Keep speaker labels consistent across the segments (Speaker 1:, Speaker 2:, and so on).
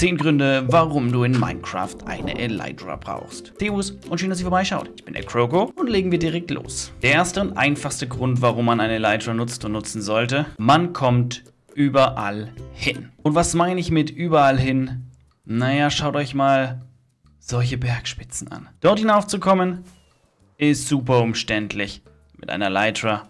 Speaker 1: 10 Gründe, warum du in Minecraft eine Elytra brauchst. Servus und schön, dass ihr vorbeischaut. Ich bin der Kroko und legen wir direkt los. Der erste und einfachste Grund, warum man eine Elytra nutzt und nutzen sollte, man kommt überall hin. Und was meine ich mit überall hin? Naja, schaut euch mal solche Bergspitzen an. Dort hinaufzukommen ist super umständlich. Mit einer Elytra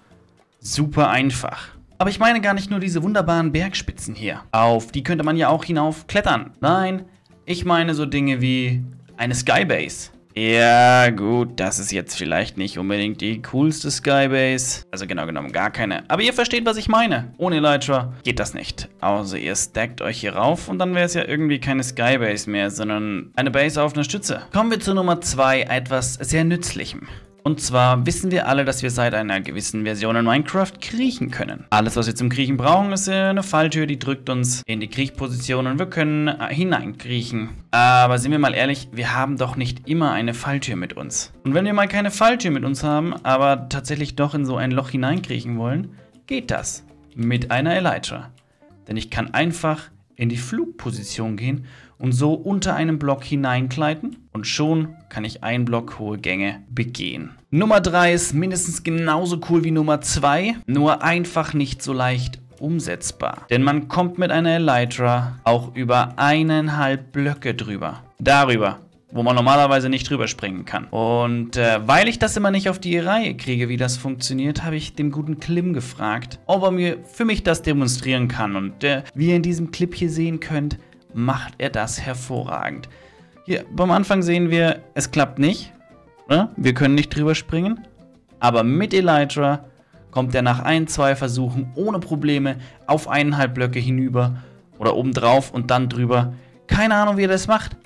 Speaker 1: super einfach. Aber ich meine gar nicht nur diese wunderbaren Bergspitzen hier. Auf die könnte man ja auch hinauf klettern. Nein, ich meine so Dinge wie eine Skybase. Ja, gut, das ist jetzt vielleicht nicht unbedingt die coolste Skybase. Also genau genommen gar keine. Aber ihr versteht, was ich meine. Ohne Elytra geht das nicht. Außer ihr stackt euch hier rauf und dann wäre es ja irgendwie keine Skybase mehr, sondern eine Base auf einer Stütze. Kommen wir zu Nummer 2, etwas sehr Nützlichem. Und zwar wissen wir alle, dass wir seit einer gewissen Version in Minecraft kriechen können. Alles, was wir zum Kriechen brauchen, ist eine Falltür, die drückt uns in die Kriechposition und wir können äh, hineinkriechen. Aber sind wir mal ehrlich, wir haben doch nicht immer eine Falltür mit uns. Und wenn wir mal keine Falltür mit uns haben, aber tatsächlich doch in so ein Loch hineinkriechen wollen, geht das mit einer Elytra. Denn ich kann einfach in die Flugposition gehen und so unter einem Block hineinkleiden und schon kann ich ein Block hohe Gänge begehen. Nummer 3 ist mindestens genauso cool wie Nummer 2, nur einfach nicht so leicht umsetzbar. Denn man kommt mit einer Elytra auch über eineinhalb Blöcke drüber. Darüber wo man normalerweise nicht drüber springen kann. Und äh, weil ich das immer nicht auf die Reihe kriege, wie das funktioniert, habe ich dem guten Klim gefragt, ob er mir für mich das demonstrieren kann. Und äh, wie ihr in diesem Clip hier sehen könnt, macht er das hervorragend. Hier beim Anfang sehen wir, es klappt nicht. Ne? Wir können nicht drüber springen. Aber mit Elytra kommt er nach ein, zwei Versuchen ohne Probleme auf eineinhalb Blöcke hinüber oder oben drauf und dann drüber. Keine Ahnung, wie er das macht.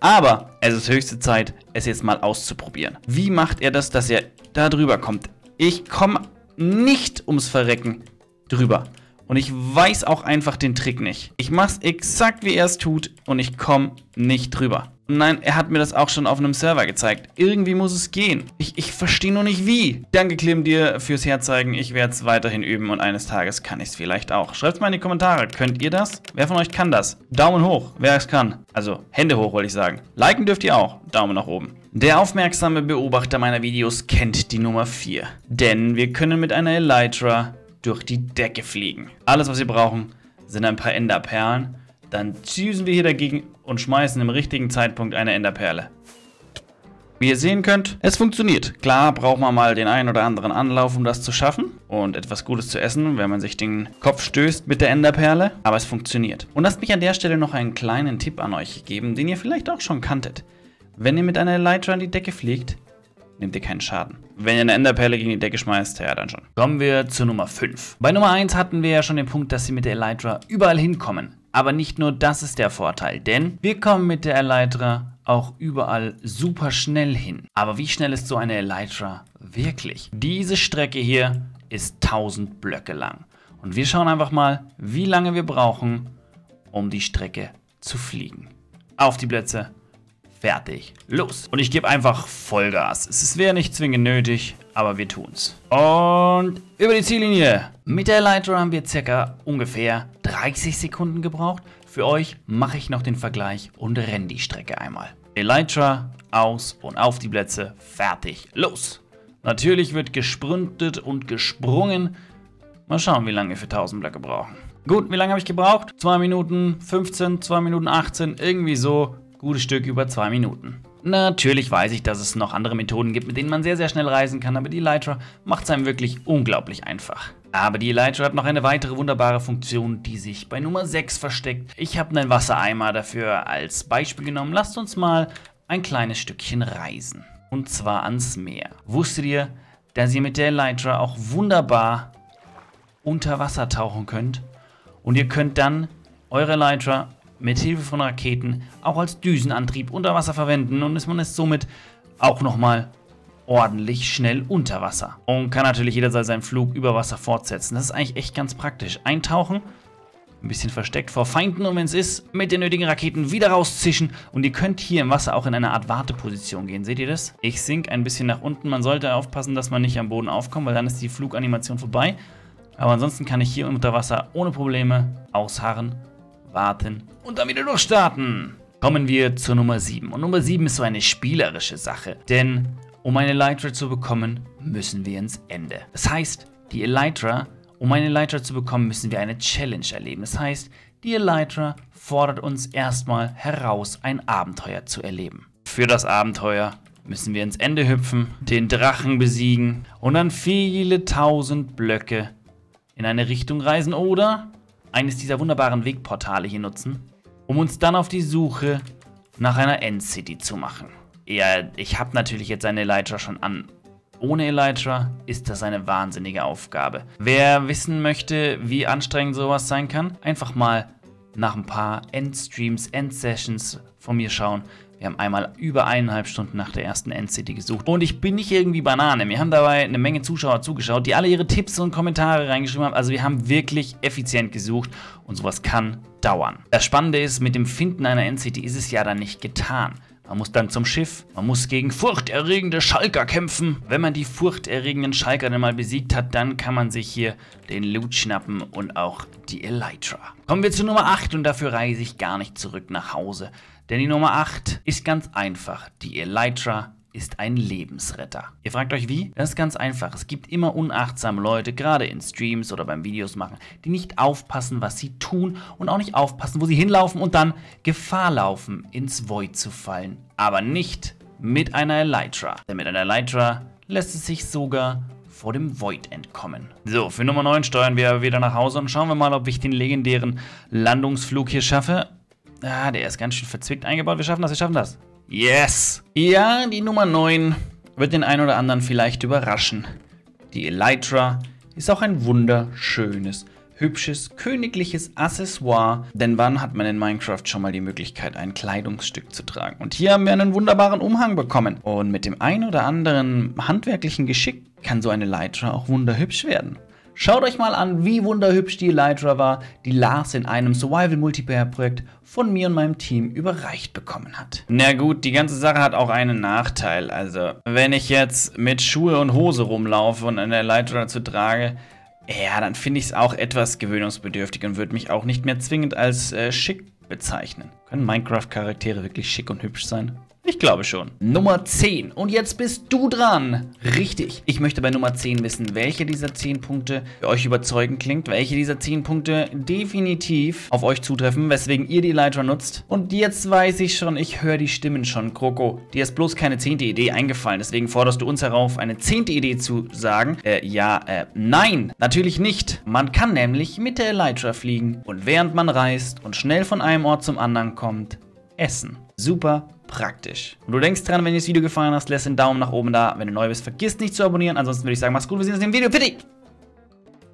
Speaker 1: Aber es ist höchste Zeit, es jetzt mal auszuprobieren. Wie macht er das, dass er da drüber kommt? Ich komme nicht ums Verrecken drüber. Und ich weiß auch einfach den Trick nicht. Ich mache es exakt, wie er es tut und ich komme nicht drüber. Nein, er hat mir das auch schon auf einem Server gezeigt. Irgendwie muss es gehen. Ich, ich verstehe nur nicht wie. Danke, Klim, dir fürs Herzeigen. Ich werde es weiterhin üben und eines Tages kann ich es vielleicht auch. Schreibt mal in die Kommentare. Könnt ihr das? Wer von euch kann das? Daumen hoch, wer es kann. Also Hände hoch, wollte ich sagen. Liken dürft ihr auch. Daumen nach oben. Der aufmerksame Beobachter meiner Videos kennt die Nummer 4. Denn wir können mit einer Elytra durch die Decke fliegen. Alles, was wir brauchen, sind ein paar Enderperlen dann düsen wir hier dagegen und schmeißen im richtigen Zeitpunkt eine Enderperle. Wie ihr sehen könnt, es funktioniert. Klar braucht man mal den einen oder anderen Anlauf, um das zu schaffen und etwas Gutes zu essen, wenn man sich den Kopf stößt mit der Enderperle, aber es funktioniert. Und lasst mich an der Stelle noch einen kleinen Tipp an euch geben, den ihr vielleicht auch schon kanntet. Wenn ihr mit einer Elytra an die Decke fliegt, nehmt ihr keinen Schaden. Wenn ihr eine Enderperle gegen die Decke schmeißt, ja dann schon. Kommen wir zu Nummer 5. Bei Nummer 1 hatten wir ja schon den Punkt, dass sie mit der Elytra überall hinkommen. Aber nicht nur das ist der Vorteil, denn wir kommen mit der Elytra auch überall super schnell hin. Aber wie schnell ist so eine Elytra wirklich? Diese Strecke hier ist 1000 Blöcke lang. Und wir schauen einfach mal, wie lange wir brauchen, um die Strecke zu fliegen. Auf die Plätze, fertig, los. Und ich gebe einfach Vollgas. Es wäre nicht zwingend nötig, aber wir tun's. Und über die Ziellinie. Mit der Elytra haben wir circa ungefähr 30 Sekunden gebraucht. Für euch mache ich noch den Vergleich und renne die Strecke einmal. Elytra, aus und auf die Plätze, fertig, los. Natürlich wird gesprintet und gesprungen. Mal schauen, wie lange wir für 1000 Blöcke brauchen. Gut, wie lange habe ich gebraucht? 2 Minuten 15, 2 Minuten 18, irgendwie so. Gutes Stück über 2 Minuten. Natürlich weiß ich, dass es noch andere Methoden gibt, mit denen man sehr, sehr schnell reisen kann, aber die Elytra macht es einem wirklich unglaublich einfach. Aber die Elytra hat noch eine weitere wunderbare Funktion, die sich bei Nummer 6 versteckt. Ich habe einen Wassereimer dafür als Beispiel genommen. Lasst uns mal ein kleines Stückchen reisen. Und zwar ans Meer. Wusstet ihr, dass ihr mit der Elytra auch wunderbar unter Wasser tauchen könnt? Und ihr könnt dann eure Elytra mit Hilfe von Raketen auch als Düsenantrieb unter Wasser verwenden und ist man es somit auch nochmal ordentlich schnell unter Wasser. Und kann natürlich jederzeit seinen Flug über Wasser fortsetzen. Das ist eigentlich echt ganz praktisch. Eintauchen, ein bisschen versteckt vor Feinden und wenn es ist, mit den nötigen Raketen wieder rauszischen und ihr könnt hier im Wasser auch in eine Art Warteposition gehen. Seht ihr das? Ich sink ein bisschen nach unten. Man sollte aufpassen, dass man nicht am Boden aufkommt, weil dann ist die Fluganimation vorbei. Aber ansonsten kann ich hier unter Wasser ohne Probleme ausharren warten und dann wieder durchstarten. Kommen wir zur Nummer 7. Und Nummer 7 ist so eine spielerische Sache. Denn um eine Elytra zu bekommen, müssen wir ins Ende. Das heißt, die Elytra, um eine Elytra zu bekommen, müssen wir eine Challenge erleben. Das heißt, die Elytra fordert uns erstmal heraus, ein Abenteuer zu erleben. Für das Abenteuer müssen wir ins Ende hüpfen, den Drachen besiegen und dann viele tausend Blöcke in eine Richtung reisen oder eines dieser wunderbaren Wegportale hier nutzen, um uns dann auf die Suche nach einer Endcity zu machen. Ja, ich habe natürlich jetzt eine Elytra schon an. Ohne Elytra ist das eine wahnsinnige Aufgabe. Wer wissen möchte, wie anstrengend sowas sein kann, einfach mal nach ein paar Endstreams, Endsessions von mir schauen. Wir haben einmal über eineinhalb Stunden nach der ersten Endcity gesucht. Und ich bin nicht irgendwie Banane. Wir haben dabei eine Menge Zuschauer zugeschaut, die alle ihre Tipps und Kommentare reingeschrieben haben. Also wir haben wirklich effizient gesucht und sowas kann dauern. Das Spannende ist, mit dem Finden einer Endcity ist es ja dann nicht getan. Man muss dann zum Schiff, man muss gegen furchterregende Schalker kämpfen. Wenn man die furchterregenden Schalker dann mal besiegt hat, dann kann man sich hier den Loot schnappen und auch die Elytra. Kommen wir zu Nummer 8 und dafür reise ich gar nicht zurück nach Hause. Denn die Nummer 8 ist ganz einfach. Die Elytra ist ein Lebensretter. Ihr fragt euch wie? Das ist ganz einfach. Es gibt immer unachtsame Leute, gerade in Streams oder beim Videos machen, die nicht aufpassen, was sie tun und auch nicht aufpassen, wo sie hinlaufen und dann Gefahr laufen, ins Void zu fallen. Aber nicht mit einer Elytra. Denn mit einer Elytra lässt es sich sogar vor dem Void entkommen. So, für Nummer 9 steuern wir wieder nach Hause und schauen wir mal, ob ich den legendären Landungsflug hier schaffe. Ah, der ist ganz schön verzwickt eingebaut. Wir schaffen das, wir schaffen das. Yes! Ja, die Nummer 9 wird den einen oder anderen vielleicht überraschen. Die Elytra ist auch ein wunderschönes, hübsches, königliches Accessoire. Denn wann hat man in Minecraft schon mal die Möglichkeit, ein Kleidungsstück zu tragen? Und hier haben wir einen wunderbaren Umhang bekommen. Und mit dem ein oder anderen handwerklichen Geschick kann so eine Elytra auch wunderhübsch werden. Schaut euch mal an, wie wunderhübsch die Elytra war, die Lars in einem Survival-Multiplayer-Projekt von mir und meinem Team überreicht bekommen hat. Na gut, die ganze Sache hat auch einen Nachteil. Also, wenn ich jetzt mit Schuhe und Hose rumlaufe und eine Elytra dazu trage, ja, dann finde ich es auch etwas gewöhnungsbedürftig und würde mich auch nicht mehr zwingend als äh, schick bezeichnen. Können Minecraft-Charaktere wirklich schick und hübsch sein? Ich glaube schon. Nummer 10. Und jetzt bist du dran. Richtig. Ich möchte bei Nummer 10 wissen, welche dieser 10 Punkte für euch überzeugend klingt, welche dieser 10 Punkte definitiv auf euch zutreffen, weswegen ihr die Elytra nutzt. Und jetzt weiß ich schon, ich höre die Stimmen schon. Kroko, dir ist bloß keine 10. Idee eingefallen, deswegen forderst du uns herauf, eine 10. Idee zu sagen. Äh, ja, äh, nein, natürlich nicht. Man kann nämlich mit der Elytra fliegen und während man reist und schnell von einem Ort zum anderen kommt, essen. Super praktisch. Und du denkst dran, wenn dir das Video gefallen hat, lässt einen Daumen nach oben da. Wenn du neu bist, vergiss nicht zu abonnieren. Ansonsten würde ich sagen, mach's gut, wir sehen uns im Video. Für!